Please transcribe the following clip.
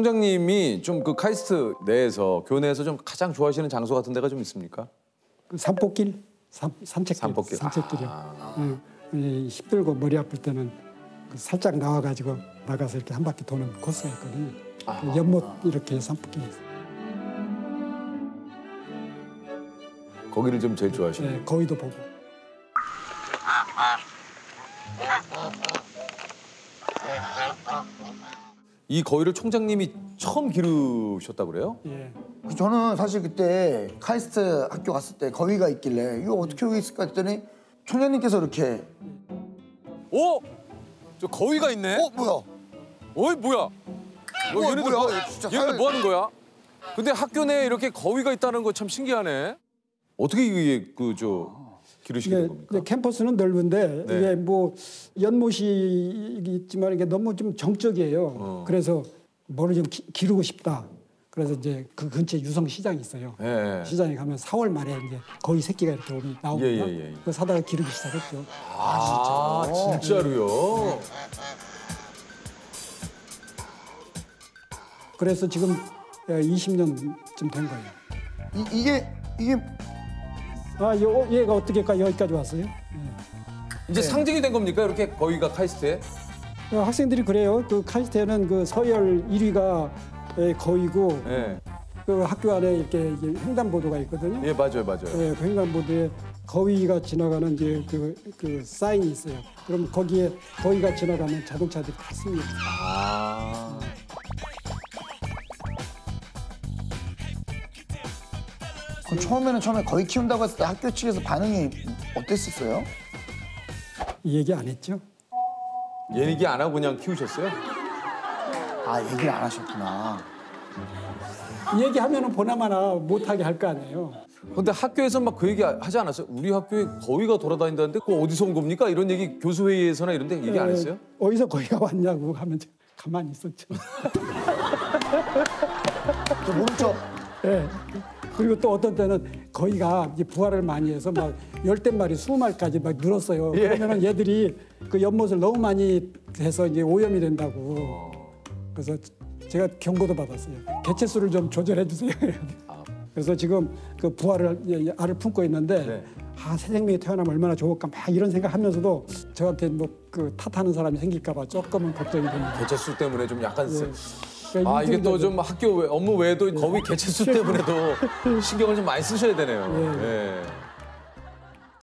총장님이 좀 그 카이스트 내에서 교내에서 좀 가장 좋아하시는 장소 같은 데가 좀 있습니까? 그 산폭길, 산, 산책길, 산폭길. 산책길이요. 아. 응. 이 힘들고 머리 아플 때는 그 살짝 나와가지고 나가서 이렇게 한 바퀴 도는 코스가 있거든요. 아. 그 연못 이렇게 있어요. 거기를 좀 제일 좋아하시는. 네, 거의도 보고. 이 거위를 총장님이 처음 기르셨다 그래요? 예. 저는 사실 그때 카이스트 학교 갔을 때 거위가 있길래 이거 어떻게 여기 있을까 했더니 총장님께서 이렇게 오! 저 거위가 있네. 어 뭐야? 어이 뭐야? 어, 얘네들 뭐야? 뭐, 얘 진짜 얘네들 사회- 뭐 하는 거야? 근데 학교 내에 이렇게 거위가 있다는 거 참 신기하네. 어떻게 이게 그저 기르시게 된 이게, 겁니까? 이제 캠퍼스는 넓은데 네. 이게 뭐 연못이 있지만 이게 너무 좀 정적이에요. 어. 그래서 뭐를 좀 기, 기르고 싶다. 그래서 이제 그 근처에 유성 시장이 있어요. 예. 시장에 가면 4월 말에 이제 거의 새끼가 이렇게 오면 나오거든요. 예, 예, 예. 그거 사다가 기르기 시작했죠. 아, 진짜 로요? 그래서 지금 20년쯤 된 거예요. 이, 이게 이게 아, 요, 얘가 어떻게 까 여기까지 왔어요? 예. 이제 상징이 된 겁니까? 이렇게 거위가 카이스트에? 어, 학생들이 그래요. 그 카이스트에는 그 서열 1위가 거이고 예. 그 학교 안에 이렇게 횡단보도가 있거든요. 예, 맞아요, 맞아요. 예, 그 횡단보도에 거위가 지나가는 이제 그, 그 사인이 있어요. 그럼 거기에 거위가 지나가면 자동차들이 다 씁니다. 아. 그 처음에는 처음에 거위 키운다고 했을 때 학교 측에서 반응이 어땠었어요? 이 얘기 안 했죠? 얘기 안 하고 그냥 키우셨어요? 아 얘기를 안 하셨구나. 이 얘기 하면은 보나마나 못하게 할 거 아니에요. 근데 학교에서 막 그 얘기 하지 않았어요? 우리 학교에 거위가 돌아다닌다는데 그거 어디서 온 겁니까? 이런 얘기 교수회의에서나 이런 데 얘기 안 했어요? 에, 어디서 거위가 왔냐고 하면 저 가만히 있었죠. 저 모르죠? 예. 그리고 또 어떤 때는 거위가 이제 부활을 많이 해서 막 열댓 마리, 스무 마리까지 막 늘었어요. 예. 그러면은 얘들이 그 연못을 너무 많이 해서 이제 오염이 된다고. 그래서 제가 경고도 받았어요. 개체 수를 좀 조절해 주세요. 그래서 지금 그 부활을 예, 알을 품고 있는데 네. 아, 새 생명이 태어나면 얼마나 좋을까 막 이런 생각하면서도 저한테 뭐 그 탓하는 사람이 생길까 봐 조금은 걱정이 됩니다. 개체수 때문에 좀 약간 세- 그러니까 아 이게 또 좀 학교 외- 업무 외에도 거위 개체수 때문에도 신경을 좀 많이 쓰셔야 되네요. 예. 예.